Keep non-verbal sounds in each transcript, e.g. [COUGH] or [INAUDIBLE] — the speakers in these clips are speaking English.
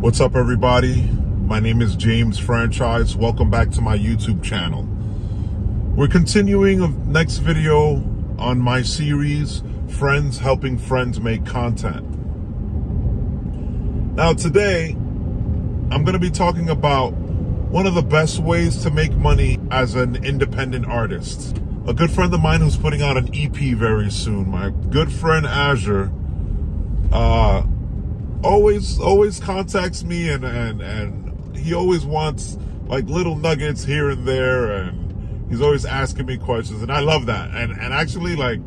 What's up, everybody? My name is James Franchise. Welcome back to my YouTube channel. We're continuing a next video on my series, Friends Helping Friends Make Content. Now, today, I'm going to be talking about one of the best ways to make money as an independent artist. A good friend of mine who's putting out an EP very soon, my good friend Azure, uh, always always contacts me and and and he always wants like little nuggets here and there and he's always asking me questions and I love that. And and actually like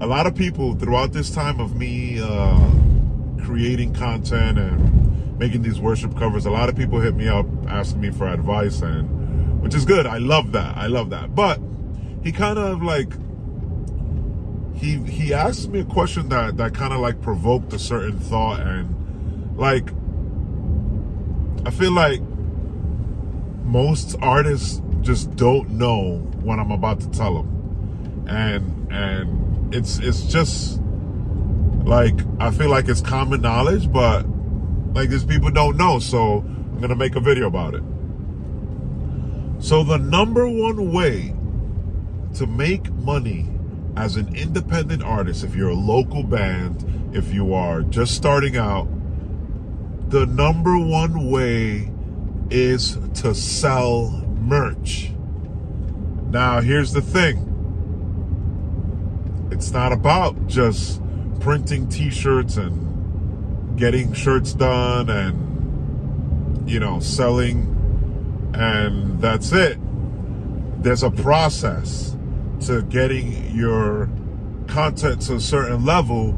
a lot of people throughout this time of me uh creating content and making these worship covers a lot of people hit me up asking me for advice and which is good. I love that. I love that. But he kind of like he he asked me a question that that kind of like provoked a certain thought and like I feel like most artists just don't know what I'm about to tell them and and it's it's just like I feel like it's common knowledge but like these people don't know so I'm gonna make a video about it. So the number one way to make money as an independent artist, if you're a local band, if you are just starting out, the number one way is to sell merch. Now, here's the thing it's not about just printing t shirts and getting shirts done and, you know, selling, and that's it. There's a process to getting your content to a certain level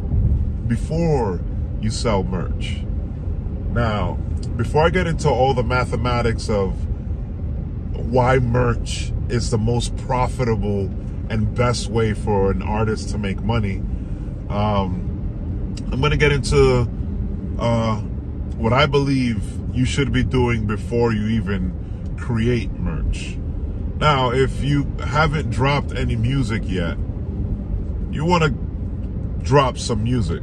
before you sell merch. Now, before I get into all the mathematics of why merch is the most profitable and best way for an artist to make money, um, I'm going to get into uh, what I believe you should be doing before you even create merch. Now, if you haven't dropped any music yet, you want to drop some music.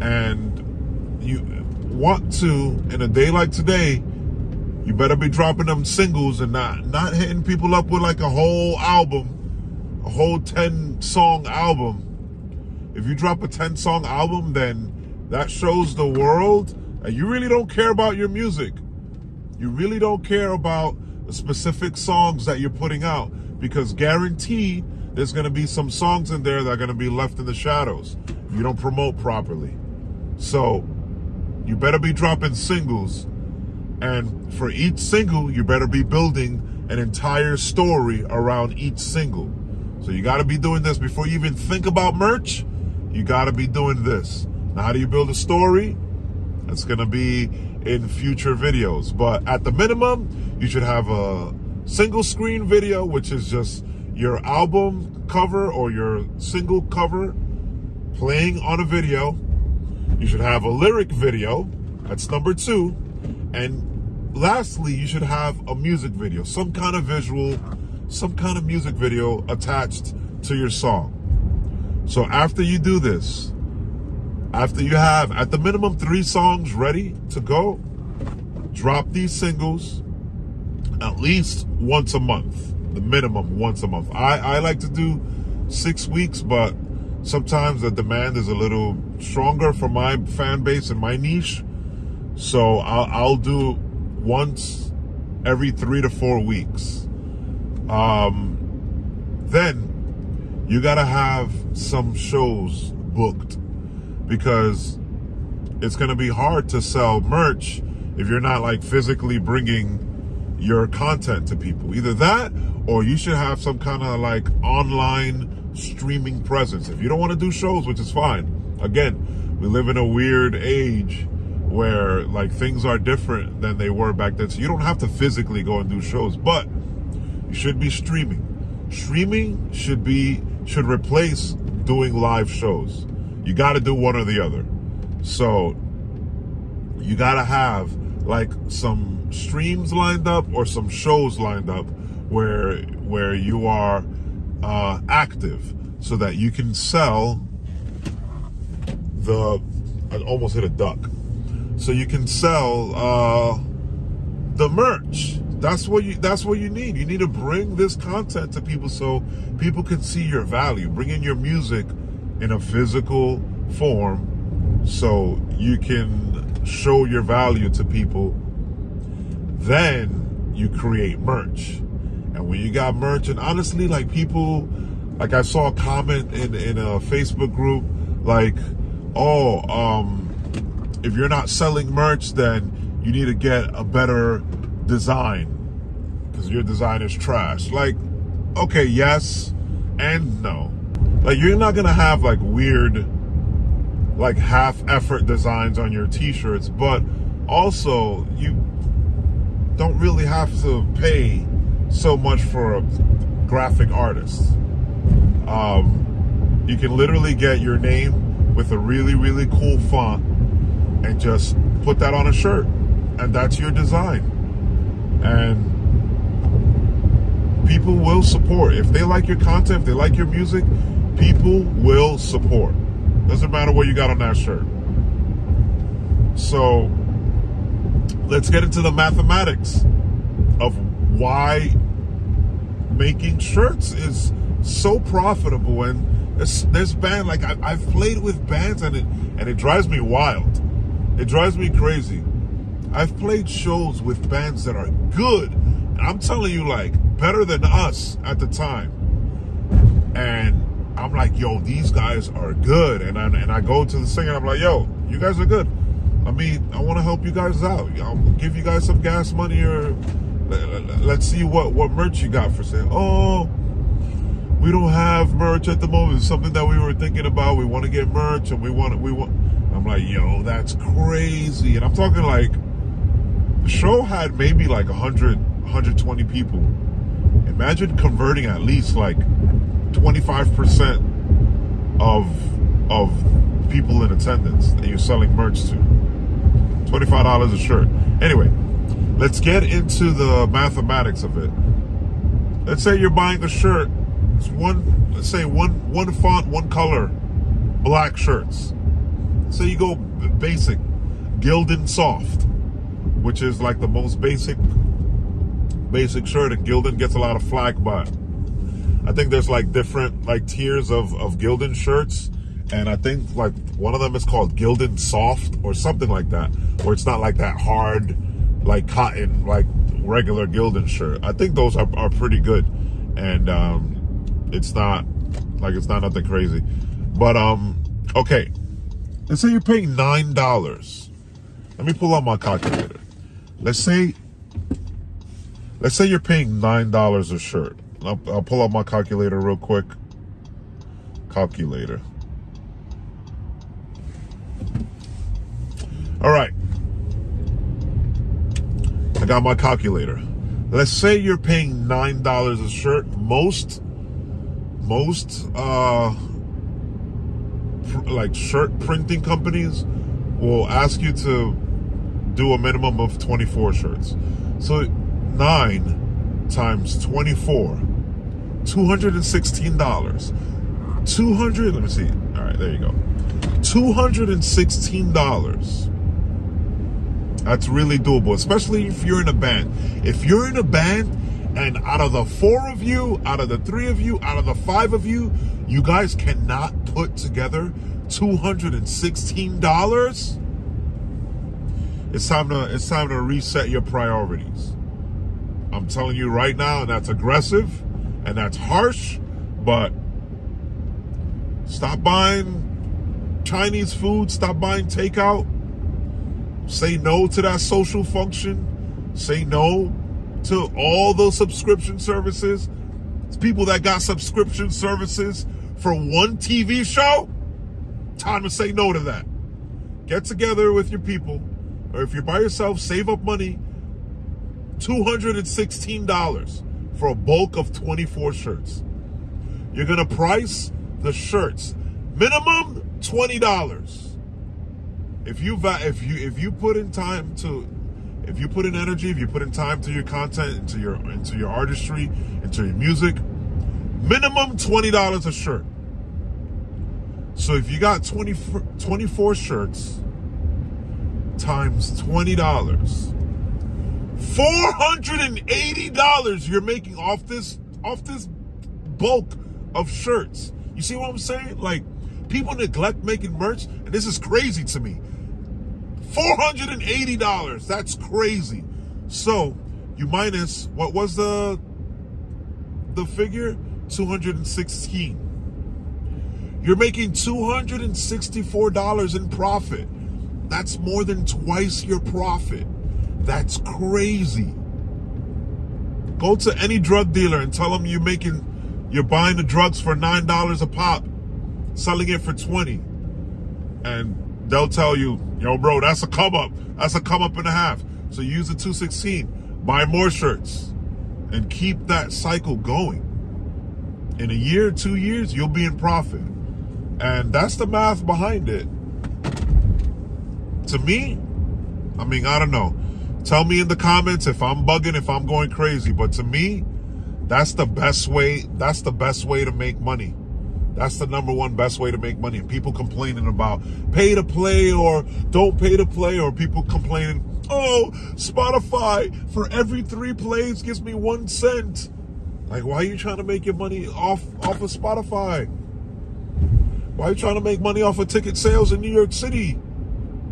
And you want to, in a day like today, you better be dropping them singles and not, not hitting people up with like a whole album, a whole 10 song album. If you drop a 10 song album, then that shows the world that you really don't care about your music. You really don't care about specific songs that you're putting out because guarantee there's going to be some songs in there that are going to be left in the shadows if you don't promote properly. So you better be dropping singles. And for each single, you better be building an entire story around each single. So you got to be doing this before you even think about merch. You got to be doing this. Now, how do you build a story? That's going to be in future videos. But at the minimum, you should have a single screen video, which is just your album cover or your single cover playing on a video. You should have a lyric video. That's number two. And lastly, you should have a music video, some kind of visual, some kind of music video attached to your song. So after you do this, after you have at the minimum three songs ready to go, drop these singles at least once a month, the minimum once a month. I, I like to do six weeks, but sometimes the demand is a little stronger for my fan base and my niche. So I'll, I'll do once every three to four weeks. Um, then you gotta have some shows booked because it's going to be hard to sell merch if you're not like physically bringing your content to people. Either that or you should have some kind of like online streaming presence. If you don't want to do shows, which is fine. Again, we live in a weird age where like things are different than they were back then. So you don't have to physically go and do shows, but you should be streaming. Streaming should be should replace doing live shows. You got to do one or the other. So you got to have like some streams lined up or some shows lined up where where you are uh, active so that you can sell the I almost hit a duck so you can sell uh, the merch. That's what you that's what you need. You need to bring this content to people so people can see your value. Bring in your music in a physical form so you can show your value to people. Then you create merch. And when you got merch, and honestly, like people, like I saw a comment in, in a Facebook group, like, oh, um, if you're not selling merch, then you need to get a better design because your design is trash. Like, okay, yes and no. Like, you're not gonna have like weird, like half effort designs on your t shirts, but also you don't really have to pay so much for a graphic artist. Um, you can literally get your name with a really, really cool font and just put that on a shirt. And that's your design. And people will support. If they like your content, if they like your music, people will support. Doesn't matter what you got on that shirt. So let's get into the mathematics of why making shirts is so profitable and this band like I, have played with bands and it and it drives me wild it drives me crazy i've played shows with bands that are good i'm telling you like better than us at the time and i'm like yo these guys are good and i and i go to the singer i'm like yo you guys are good i mean i want to help you guys out i'll give you guys some gas money or let's see what what merch you got for sale. Oh, we don't have merch at the moment. It's something that we were thinking about. We want to get merch, and we want we want. I'm like, yo, that's crazy. And I'm talking like the show had maybe like 100, 120 people. Imagine converting at least like 25% of of people in attendance that you're selling merch to. $25 a shirt. Anyway, Let's get into the mathematics of it. Let's say you're buying a shirt. It's one, let's say one, one font, one color, black shirts. So you go basic, Gildan Soft, which is like the most basic, basic shirt. And Gildan gets a lot of flack, but I think there's like different like tiers of, of Gildan shirts. And I think like one of them is called Gildan Soft or something like that, where it's not like that hard, like cotton, like regular Gildan shirt. I think those are, are pretty good. And um, it's not like it's not nothing crazy. But um, okay. Let's say you're paying nine dollars. Let me pull out my calculator. Let's say let's say you're paying nine dollars a shirt. I'll, I'll pull out my calculator real quick. Calculator. All right. I got my calculator. Let's say you're paying nine dollars a shirt. Most, most, uh, like shirt printing companies will ask you to do a minimum of 24 shirts. So nine times 24, $216. 200, let me see. All right, there you go. $216 that's really doable, especially if you're in a band. If you're in a band and out of the four of you, out of the three of you, out of the five of you, you guys cannot put together $216, it's time to it's time to reset your priorities. I'm telling you right now, and that's aggressive and that's harsh, but stop buying Chinese food, stop buying takeout Say no to that social function. Say no to all those subscription services. It's people that got subscription services for one TV show. Time to say no to that. Get together with your people, or if you're by yourself, save up money. $216 for a bulk of 24 shirts. You're going to price the shirts minimum $20 if you if you if you put in time to if you put in energy, if you put in time to your content, into your into your artistry, into your music, minimum twenty dollars a shirt. So if you got 20, 24 shirts times $20. $480 you're making off this off this bulk of shirts. You see what I'm saying? Like people neglect making merch and this is crazy to me. $480. That's crazy. So, you minus what was the the figure? 216. You're making $264 in profit. That's more than twice your profit. That's crazy. Go to any drug dealer and tell them you're making, you're buying the drugs for $9 a pop, selling it for 20. And they'll tell you, yo, bro, that's a come up. That's a come up and a half. So use the 216, buy more shirts, and keep that cycle going. In a year, two years, you'll be in profit. And that's the math behind it. To me, I mean, I don't know. Tell me in the comments if I'm bugging, if I'm going crazy. But to me, that's the best way. That's the best way to make money. That's the number one best way to make money. And people complaining about pay to play or don't pay to play, or people complaining, oh, Spotify for every three plays gives me one cent. Like, why are you trying to make your money off off of Spotify? Why are you trying to make money off of ticket sales in New York City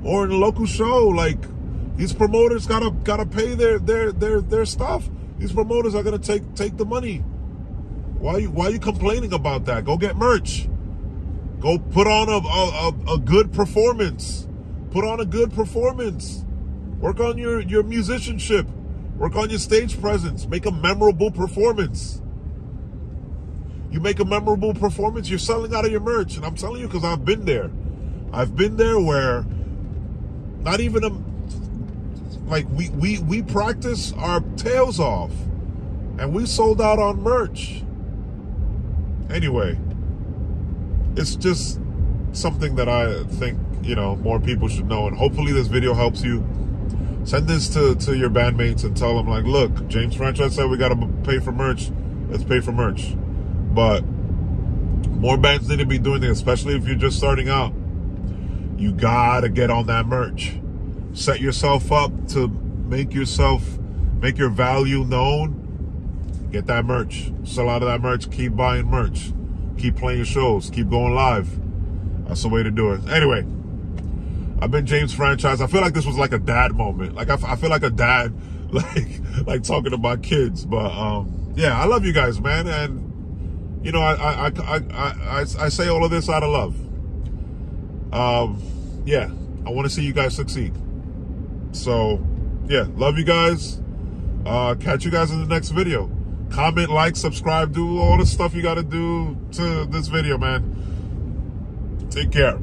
or in a local show? Like, these promoters gotta gotta pay their their their their stuff. These promoters are gonna take take the money. Why are you why are you complaining about that? Go get merch. Go put on a a, a good performance. Put on a good performance. Work on your your musicianship. Work on your stage presence. Make a memorable performance. You make a memorable performance, you're selling out of your merch. And I'm telling you because I've been there. I've been there where not even a like we we we practice our tails off and we sold out on merch. Anyway, it's just something that I think, you know, more people should know and hopefully this video helps you. Send this to, to your bandmates and tell them like, look, James Franchise said we got to pay for merch. Let's pay for merch. But more bands need to be doing this, especially if you're just starting out. You gotta get on that merch. Set yourself up to make yourself, make your value known. Get that merch. Sell out of that merch. Keep buying merch. Keep playing shows. Keep going live. That's the way to do it. Anyway, I've been James Franchise. I feel like this was like a dad moment. Like I, I feel like a dad, [LAUGHS] like like talking my kids. But um, yeah, I love you guys, man, and you know, I, I, I, I, I, say all of this out of love. Um, yeah, I want to see you guys succeed. So, yeah, love you guys. Uh, catch you guys in the next video. Comment, like, subscribe, do all the stuff you got to do to this video, man. Take care.